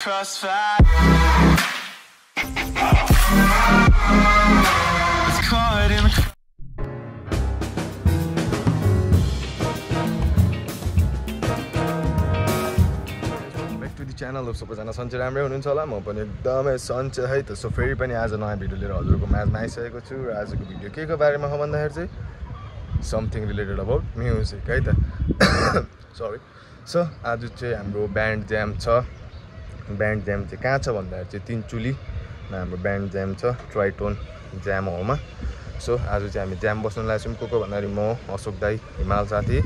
Crossfire. It's सबैजना सन्चै राम्रै हुनुहुन्छ होला। म पनि एकदमै सन्चै है। त सो फेरि पनि आज नयाँ भिडियो लिएर हजुरको माझमा आइसकेको छु र आजको भिडियो के को बारेमा हो भन्दाखेरि चाहिँ समथिङ रिलेटेड अबाउट म्युजिक है त। सरी सो आज चाहिँ हाम्रो ब्यान्ड ज्याम छ। ब्यान्ड ज्याम चाहिँ कहाँ छ भन्दाखेरि चाहिँ तिनचुलीमा हाम्रो ब्यान्ड ज्याम छ ट्राइटोन ज्याम होलमा। सो आज चाहिँ हामी ज्याम बस्नु छौँ को को भन्दाखेरि म अशोक दाई हिमाल साथी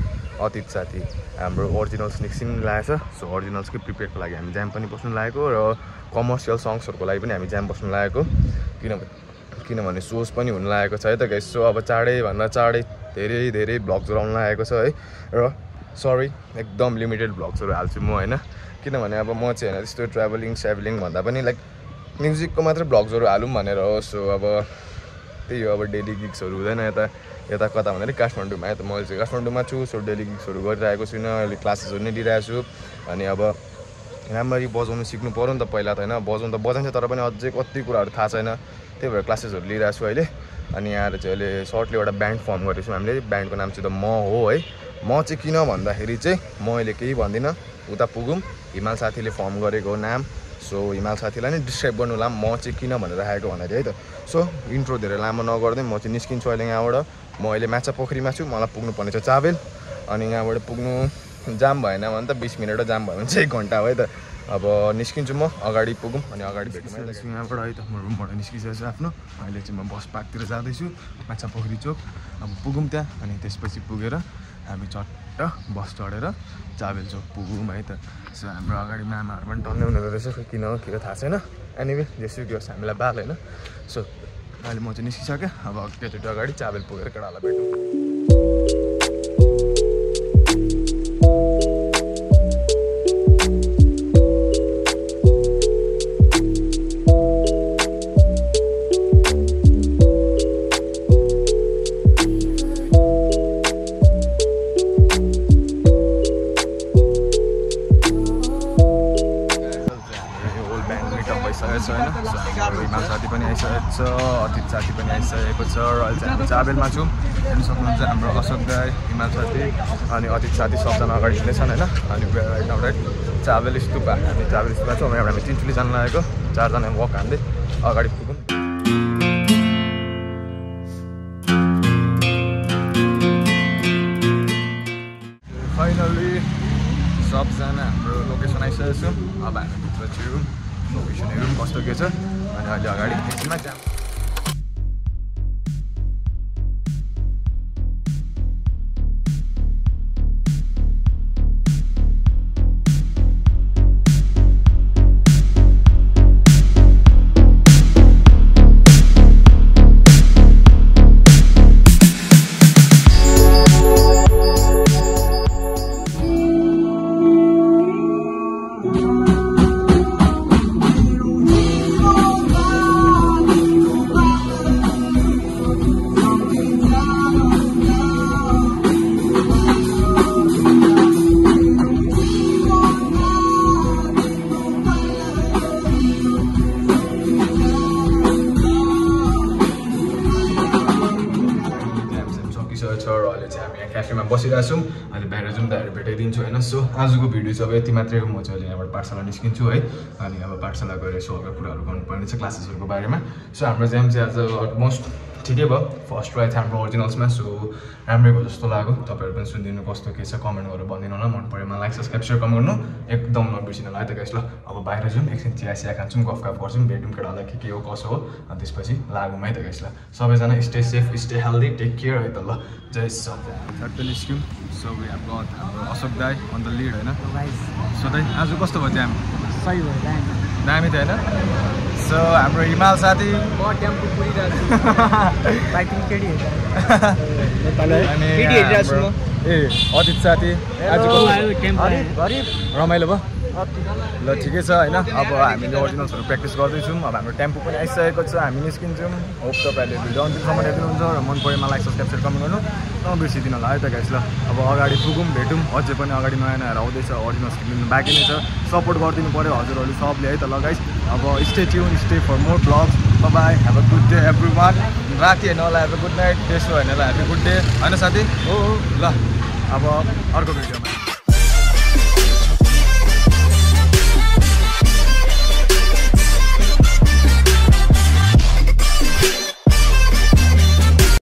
अतित साथी हाम्रो ओरिजिनल्स निक्सिम लागेको छ। सो ओरिजिनल्सकै प्रिपेयरको लागि हामी ज्याम पनि बस्नु लागेको र कमर्सियल सङ्ग्सहरूको लागि पनि हामी ज्याम बस्नु लागेको। किनभने किनभने सोज पनि हुनु लागेको छ है त गाइस सो अब चाँडैभन्दा चाँडै धेरै धेरै भ्लग्सहरू आउनु लागेको छ है। र सरी एकदम लिमिटेड भ्लग्सहरू हाल्छु म होइन? किनभने अब म चाहिँ होइन त्यस्तो ट्राभलिङ स्याभलिङ भन्दा पनि लाइक म्युजिकको मात्रै भ्लग्सहरू हालौँ भनेर हो सो अब त्यही हो अब डेली गिग्सहरू हुँदैन यता यता कता भन्दाखेरि काठमाडौँमा यता मैले चाहिँ काठमाडौँमा छु सो डेली गिग्सहरू गरिरहेको छुइनँ अहिले क्लासेसहरू नै लिइरहेको छु अनि अब राम्ररी बजाउनु सिक्नु पऱ्यो नि त पहिला त होइन बजाउनु त बजाइन्छ तर पनि अझै कति कुराहरू थाहा छैन त्यही भएर क्लासेसहरू लिइरहेको छु अहिले अनि यहाँ चाहिँ अहिले सर्टली एउटा ब्यान्ड फर्म गरेको छौँ हामीले ब्यान्डको नाम चाहिँ त म हो है। म चाहिँ किन भन्दाखेरि चाहिँ म अहिले केही भन्दिनँ। उता पुगौँ हिमाल साथीले फर्म गरेको नाम। सो हिमाल साथीलाई नै डिस्क्राइब गर्नु होला म चाहिँ किन भनेर राखेको भन्दाखेरि है त। सो इन्ट्रो धेरै लामो नगर्दै म चाहिँ निस्किन्छु अहिले यहाँबाट। म अहिले माछा पोखरीमा छु मलाई पुग्नुपर्ने छ चाबेल। अनि यहाँबाट पुग्नु जाम भएन भने त बिस मिनट जाम भयो भने चाहिँ एक घन्टा हो है त। अब निस्किन्छु म अगाडि पुगौँ अनि अगाडि भेटौँ यहाँबाट है त। म रुमबाट निस्किसकेको छु आफ्नो। अहिले चाहिँ म बस पार्कतिर जाँदैछु माछा पोखरी चोक। अब पुगौँ त्यहाँ अनि त्यसपछि पुगेर हामी चट्ट बस चढेर चाबेल चोक पुगौँ है त। सो हाम्रो अगाडि मामाहरू पनि टन्नै हुँदो रहेछ खै किन हो के हो थाहा छैन। एनिवे जेसुकै होस् हामीलाई बाल होइन। सो अहिले म चाहिँ निस्किसकेँ अब केटोटो अगाडि चाबेल पुगेर केटालाई भेटौँ। मिटअप भइसकेको छ होइन हाम्रो हिमाल साथी पनि आइसकेको छ अतिथ साथी पनि आइसकेको छ र अहिले चाहिँ हामी चाबेलमा छौँ। हेर्नु सक्नुहुन्छ हाम्रो अशोक दाई हिमाल साथी अनि अतिथ साथी सबजना अगाडि हिँड्दैछन् होइन? अनि right now right Chabahil Stupa हामी चाबेल स्तुपा छौँ। यहाँबाट हामी तिनचुली जानु लागेको। चारजना वक हान्दै अगाडि पुगौँ। सबजना हाम्रो लोकेसन आइसकेको छु। अब हामी भित्र छु लोकेसन हेरौँ कस्तो के छ अनि अहिले अगाडि एकछिनमा जाम छ र अहिले चाहिँ हामी यहाँ क्याफेमा बसिरहेको छौँ। अहिले बाहिर त भेटाइदिन्छु होइन? सो आजको भिडियो चाहिँ अब यति मात्रै हो। म चाहिँ अहिले यहाँबाट पाठशाला निस्किन्छु है। अनि अब पाठशाला गएर यसो हल्का कुराहरू गर्नुपर्ने छ क्लासेसहरूको बारेमा। सो हाम्रो ज्याम चाहिँ आज अलमोस्ट ठिकै भयो। फर्स्ट ट्राई थियो हाम्रो ओरिजिनल्समा सो राम्रै भयो जस्तो लाग्यो। तपाईँहरू पनि सुनिदिनु कस्तो के छ कमेन्ट गरेर भनिदिनु होला मन पऱ्यो सब्सक्राइब सेयर कमेन्ट गर्नु एकदम नबिर्सिनु होला है त गाइस ल। अब बाहिर जाउँ एकछिन चिया चिया खान्छौँ गफ गफ गर्छौँ भेटौँ केटालाई के के हो कसो हो अनि त्यसपछि लागौँ है त गाइस ल। सबैजना stay safe stay healthy take care है त ल। जय सबै। झट्ट निस्क्यौँ सो वी हेभ गट हाम्रो अशोक दाई अन द लिड होइन सधैँ आज कस्तो भयो जाम सही भयो दामी दामी थियो होइन सो हाम्रो हिमाल साथी। अनि ए अजित साथी। रमाइलो भयो। ल ठिकै छ होइन? अब हामीले ओरिजिनल्सहरू प्र्याक्टिस गर्दैछौँ। अब हाम्रो टेम्पो पनि आइसकेको छ हामी निस्किन्छौँ। होप तपाईँहरूले भिडियो अन्तिमसम्म हेर्नुहुन्छ र मन पऱ्यो मलाई सब्सक्राइब सेयर कमेन्ट गर्नु। नबिर्सिदिनु होला है त गाइस ल। अब अगाडि पुगौँ भेटौँ। अझै पनि अगाडि नयाँ नयाँ आउँदैछ ओरिजिनल्स लिनु बाँकी नै छ। सपोर्ट गरिदिनु पऱ्यो हजुरहरूले सबले है त ल गाइस अब stay tune stay for more blogs bye have a good day every one राति हेर्नलाई हेभ अ गुड नाइट त्यसो हेर्नलाई हेभ अ गुड डे होइन साथी? हो ल। अब अर्को भिडियोमा।